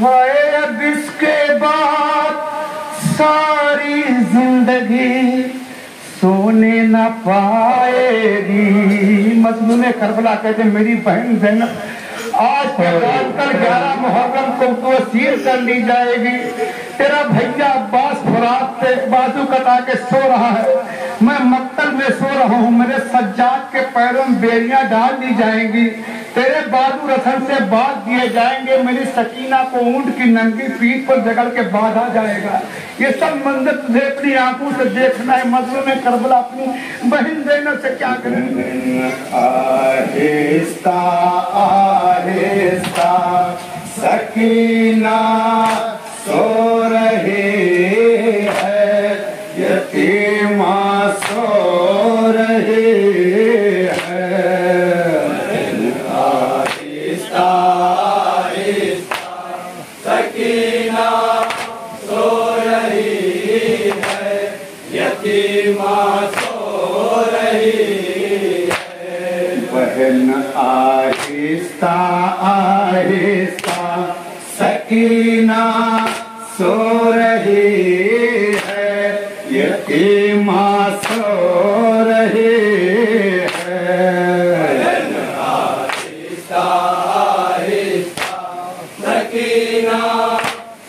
ہائے اب اس کے بعد ساری زندگی سونے نہ پائے گی۔ مضمون کربلا کہتے ہیں، میری بہن زینب، آج کے بعد کل گیارہ محرم کو تو اسیر کر لی جائے گی۔ تیرا بھیا عباس فرات پہ بازو کٹا کے سو رہا ہے۔ میں مقتل میں سو رہا ہوں۔ میرے سجاد کے پیروں میں بیریاں ڈال دی جائیں گی۔ تیرے بازو رسن سے بات دیے جائیں گے میری سکینہ کو اونٹ کی ننگی پیٹ پر جگڑ کے باندھا جائے گا۔ یہ سب منظر تجھے اپنی آنکھوں سے دیکھنا ہے مزر میں کربلا اپنی بہن دینا سے کیا کریں۔ گے آہستہ آہستہ، سکینہ یتیمہ سو رہی ہے آہستہ آہستہ سکینہ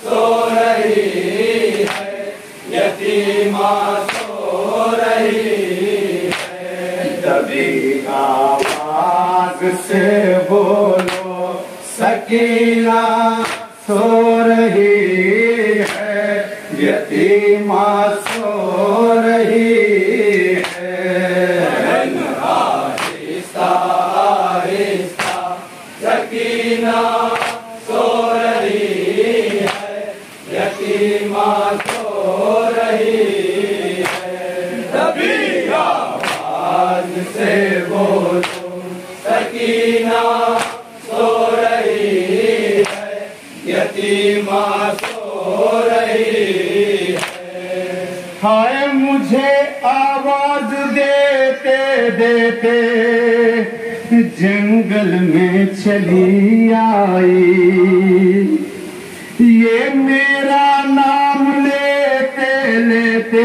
سو رہی ہے یتیمہ سو رہی ہے دبی آواز سے بولو سکینہ سو رہی ہے یتیمہ سکینہ سو رہی ہے یتیمہ سو رہی ہے۔ دبی آواز سے بولو سکینہ سو رہی ہے یتیمہ سو رہی ہے۔ ہائے مجھے آواز دیتے دیتے جنگل میں چلی آئی۔ یہ میرا نام لیتے لیتے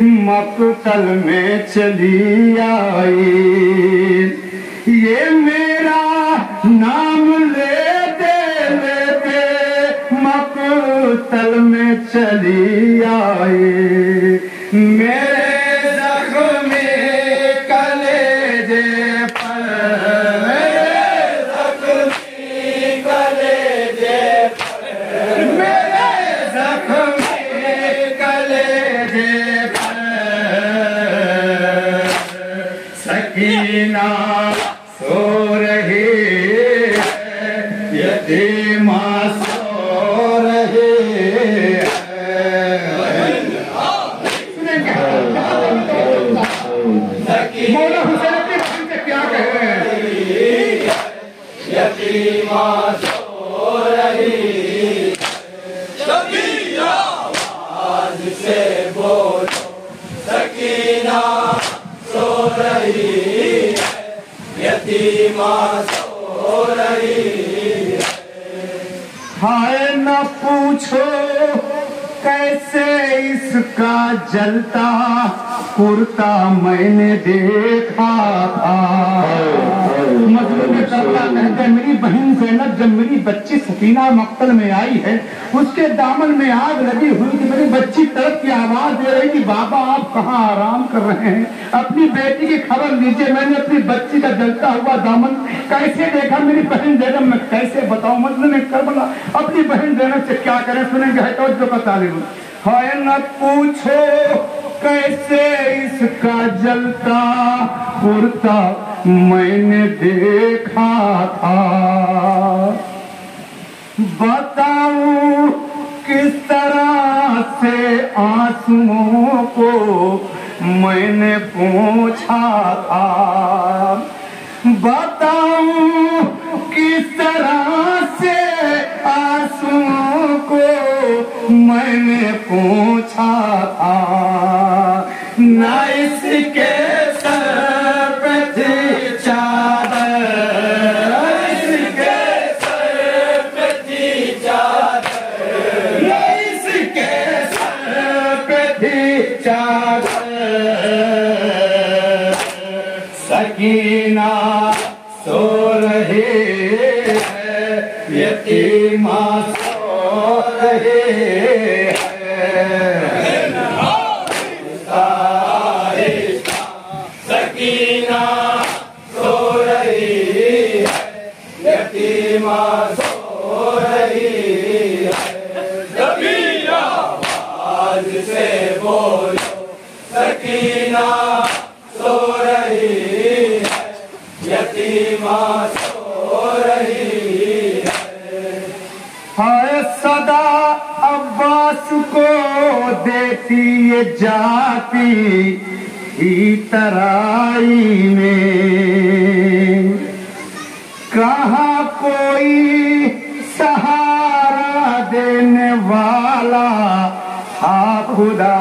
مقتل میں چلی آئی۔ کرتا میں نے دیکھا تھا۔ مظلوم کربلا کہتے ہیں، میری بہن زینب جب میری بچی سکینہ مقتل میں آئی ہے، اس کے دامن میں آگ لگی ہوئی تھی، میری بچی طرف کی آواز دے رہی کہ بابا آپ کہاں آرام کر رہے ہیں؟ اپنی بیٹی کی خبر لیجیے میں نے اپنی بچی کا جلتا ہوا دامن کیسے دیکھا؟ میری بہن زینب، میں کیسے بتاؤں؟ مظلوم کربلا، اپنی بہن زینب سے کیا کریں؟ سنیں گے توجہ کا طالب ہائے نہ پوچھو کیسے اس کا جلتا کرتا میں نے دیکھا تھا؟ بتاؤں کس طرح سے آنسوؤں کو میں نے پوچھا تھا؟ بتاؤں کس طرح سے آنسوؤں کو میں نے پوچھا تھا؟ یتیمہ سو رہے ہیں جاتی ہی ترائی میں۔ کہاں کوئی سہارا دینے والا آپ خدا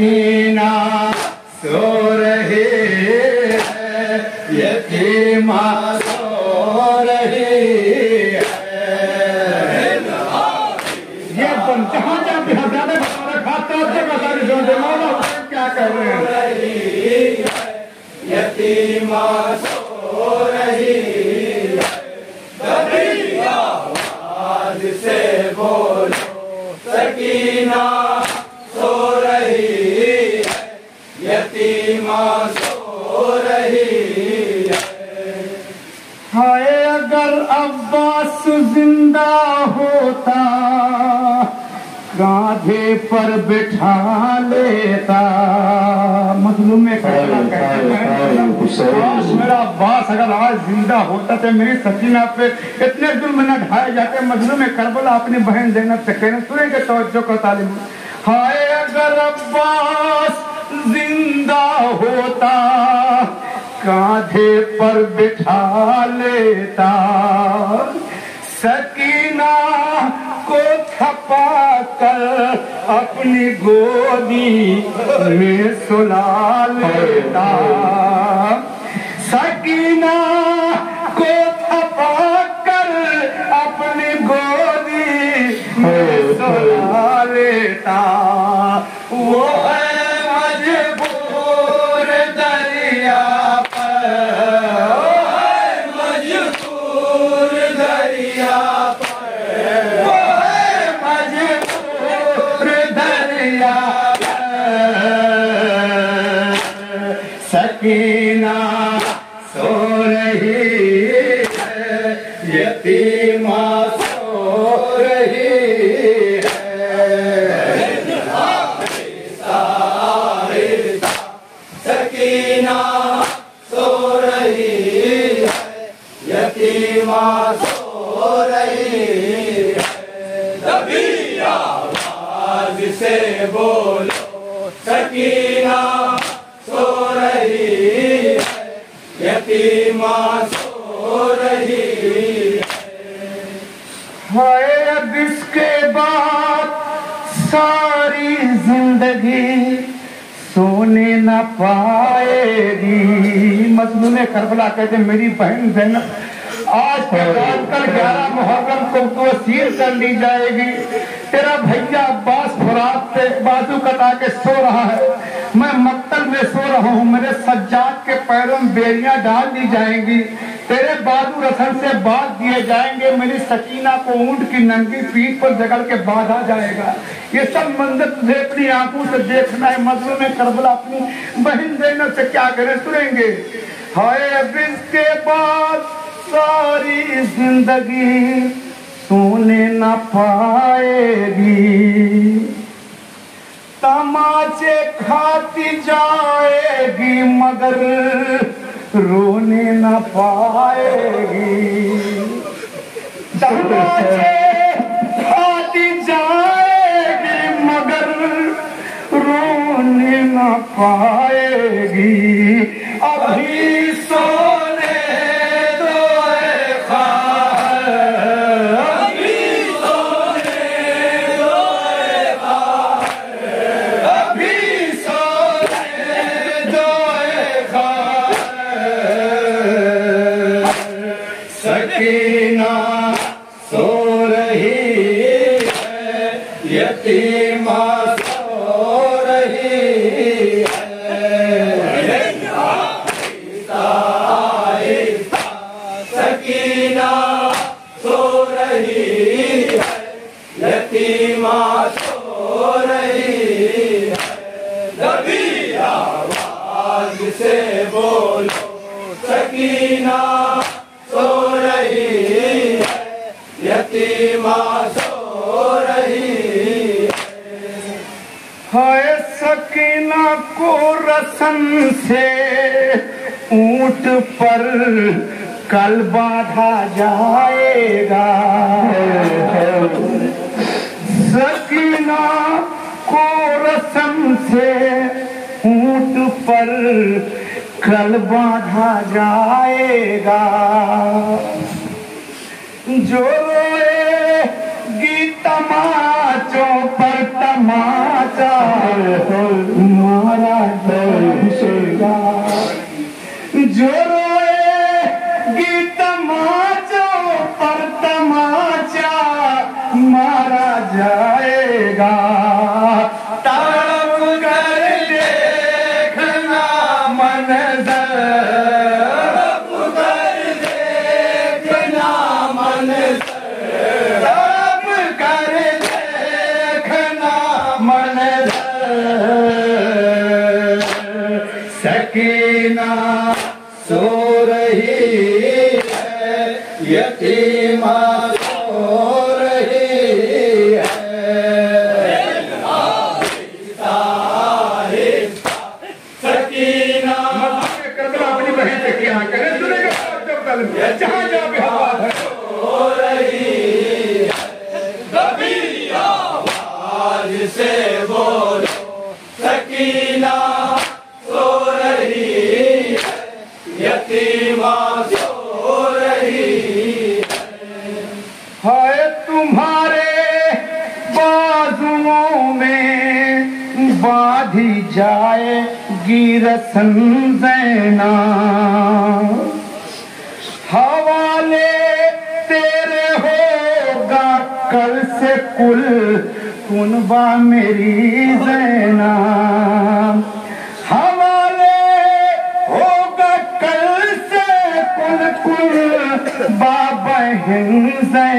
سکینہ ہائے اگر عباس زندہ ہوتا کاندھے پر بٹھا لیتا۔ مظلوم میں میرا عباس اگر آج زندہ ہوتا تو میری سکینہ پہ اتنے ظلم نہ ڈھائے جاتے۔ مظلوم میں کربلا اپنی بہن زینب سے کہنے سنیں گے توجہ کو تعلیم۔ ہائے اگر عباس زندہ ہوتا کاندھے پر بٹھا لیتا سکینہ کو تھپا کر اپنی گودی میں سلا لیتا سکینہ کو تھپا کر اپنی گودی میں سلا لیتا سکینہ سو رہی ہے یتیمہ سو رہی ہے مضمون کہتے ہیں، میری بہن زینب آج کے بعد کل گیارہ محرم کو تو اسیر کر لی جائے گی۔ تیرا بھیا عباس فرات سے بازو کٹا کے سو رہا ہے۔ میں مقتل میں سو رہا ہوں میرے سجاد کے پیروں میں بیریاں ڈال دی جائیں گی۔ تیرے بازو رسن سے باندھ دیے جائیں گے میری سکینہ کو اونٹ کی ننگی پیٹ پر جگڑ کے باندھا جائے گا۔ یہ سب منظر تجھے اپنی آنکھوں سے دیکھنا ہے مزلوں میں کربلا اپنی بہن زینب سے کیا کرے سنیں گے؟ ہائے اب اس کے بعد ساری زندگی سونے نہ پائے گی۔ تماچے کھاتی جائے گی مگر رونے نہ پائے گی۔ تماچے کھاتی جائے گی مگر رونے نہ پائے گی۔ ابھی Oh. حسن سے اونٹ پر کل باندھا جائے گا۔ سکینہ کو رسم سے اونٹ پر کل باندھا جائے گا۔ جو روئے گی تماچوں پر تماچا مارا جائے گا۔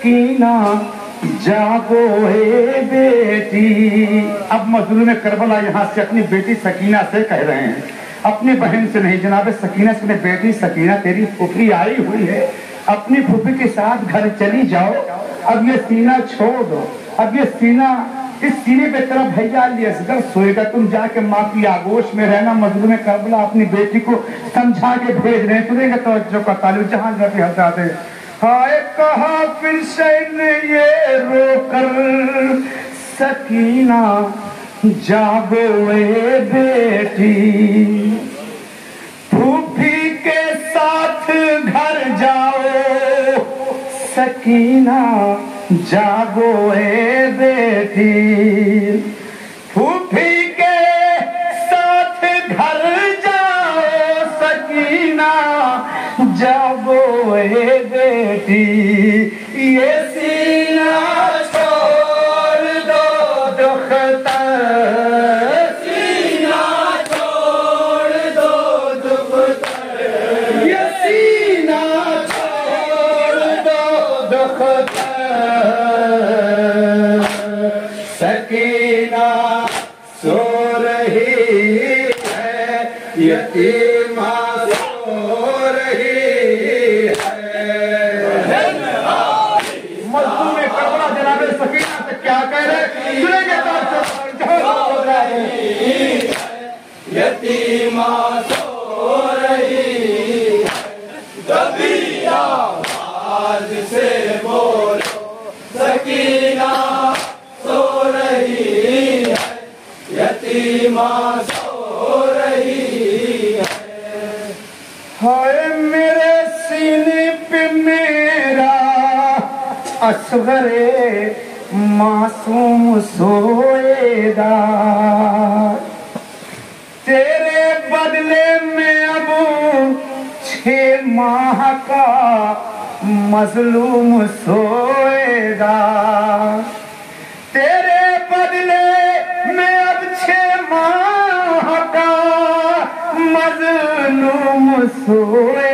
سکینہ جاگو ہے بیٹی۔ اب مظلوم کربلا یہاں سے اپنی بیٹی سکینہ سے کہہ رہے ہیں۔ اپنی بہن سے نہیں جناب، سکینہ سے بیٹی سکینہ، تیری پھوپھی آئی ہوئی ہے۔ اپنی پھوپھی کے ساتھ گھر چلی جاؤ۔ اب یہ سینہ چھوڑ دو۔ اب یہ سینہ، اس سینے پہ تیرا بھیا علی اصغر سوئے گا۔ تم جا کے ماں کی آگوش میں رہنا۔ مظلوم کربلا اپنی بیٹی کو سمجھا کے بھیج رہے ہیں۔ تمہیں توجہ کا تعلق۔ جہاں جا کے ہائے کہا، پھر سے یہ رو کر سکینہ جاگوے بیٹی پھوپھی کے ساتھ گھر جاؤ، سکینہ جاگوے بیٹی چھ ماہ کا مظلوم سوئے گا تیرے بدلے میں اب چھ ماہ کا مظلوم سوئے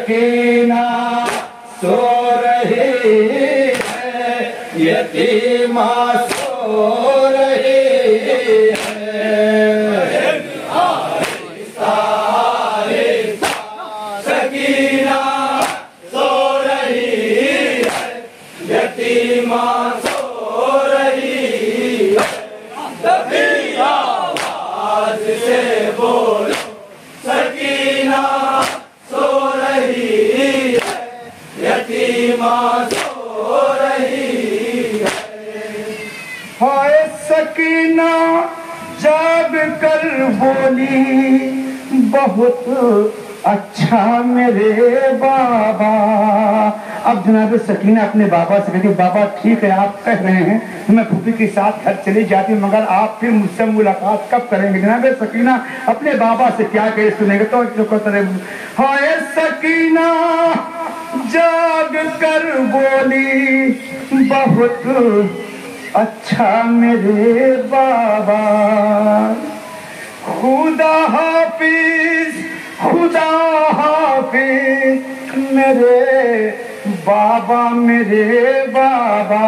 سکینہ سو رہی ہے یتیمہ کر بولی، بہت اچھا میرے بابا۔ اب جناب، سکینہ اپنے بابا سے کہتی بابا، ٹھیک ہے، آپ کہہ رہے ہیں، میں پھوپھی کے ساتھ گھر چلی جاتی ہوں، مگر آپ پھر مجھ سے ملاقات کب کریں گے؟ جناب، سکینہ اپنے بابا سے کیا کہ سنیں گے؟ تو جو ہائے سکینہ، جاگ کر بولی، بہت اچھا میرے بابا۔ خدا حافظ خدا حافظ میرے بابا میرے بابا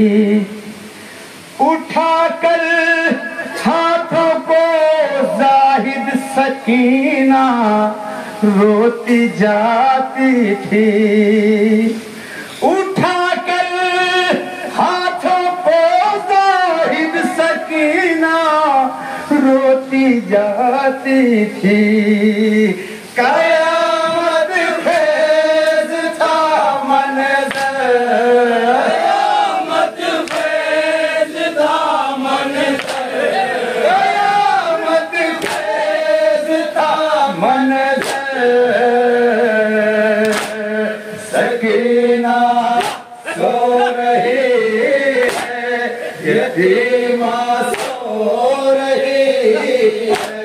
تھی اٹھا کر ہاتھوں کو زاہد سکینہ روتی جاتی تھی اٹھا کر ہاتھوں کو زاہد سکینہ روتی جاتی تھی سکینہ سو رہی ہے یتیمہ سو رہی ہے